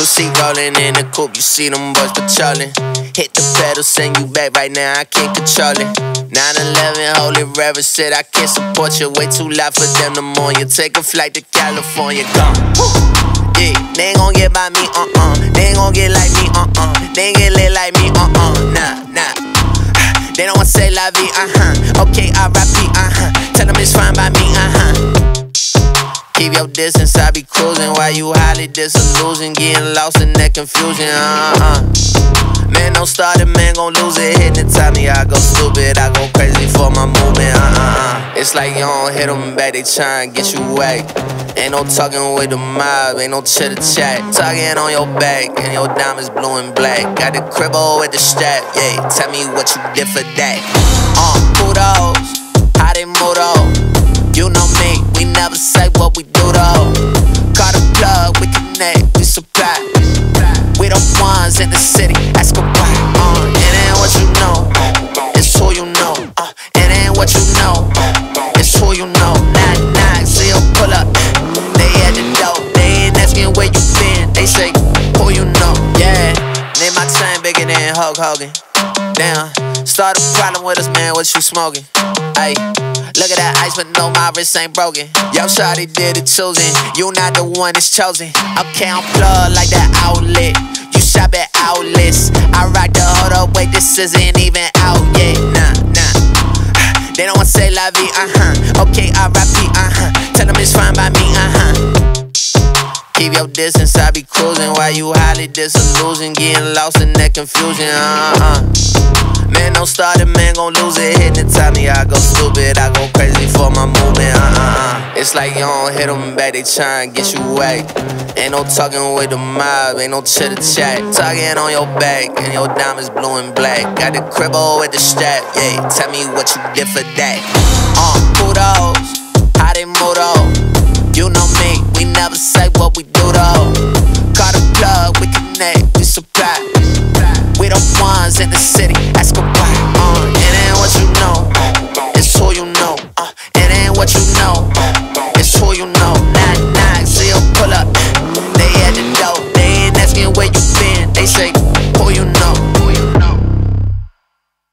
Two seat rolling in the coupe, you see them boys patrolling. Hit the pedal, send you back right now, I can't control it. 9-11, holy reverend said I can't support you. Way too loud for them to mourn you. Take a flight to California, gone. Yeah, they ain't gon' get by me, uh-uh. They ain't gon' get like me, uh-uh. They ain't get lit like me, uh-uh. Nah, nah. They don't wanna c'est la vie, uh-huh. Okay, R.I.P., uh-huh. Tell them it's fine by me. Keep your distance, I be cruising while you highly disillusioned, getting lost in that confusion. Uh-uh. Man, don't start it, man, gon' lose it. Time, yeah, I go stupid, I go crazy for my movement. Uh-uh. It's like you don't hit them back, they try and get you away. Ain't no talking with the mob, ain't no chitter chat. Talking on your back, and your diamonds blue and black. Got the cribble with the strap, yeah. Tell me what you did for that. Uh, kudos, how they move? You know me, never say what we do though. Call the plug, we connect, we supply. We the ones in the city, ask a why. Uh, it ain't what you know, it's who you know. Uh, it ain't what you know, it's who you know. Knock, knock, see you pull up. They at the door, they ain't asking where you been. They say, who you know, yeah. Name my chain bigger than Hulk Hogan. Damn, start a problem with us, man. What you smoking? Ayy. Look at that ice, but no, my wrist ain't broken. Yo, shawty did it choosing. You not the one that's chosen. Okay, I'm plugged like that outlet. You shop at outlets. I rock the hold up, wait, this isn't even out yet. Nah, nah. They don't wanna c'est la vie, uh huh. Okay, I R.I.P., uh huh. Tell them it's fine by me. Keep your distance, I be cruising while you highly disillusioned, getting lost in that confusion. Uh-uh. Man, don't start it, man, gon' lose it. Time, yeah, I go stupid, I go crazy for my movement. Uh-uh. It's like you don't hit them back, they try and get you away. Ain't no talking with the mob, ain't no chitter chat. Talking on your back, and your diamonds blue and black. Got the cribble with the strap, yeah. Tell me what you did for that. Uh, kudos, how they though? You know me, we never say what we do